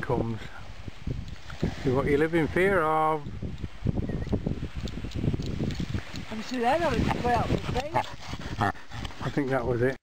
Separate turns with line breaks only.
comes. See what you live in fear of.
Have you seen that
I think that was it.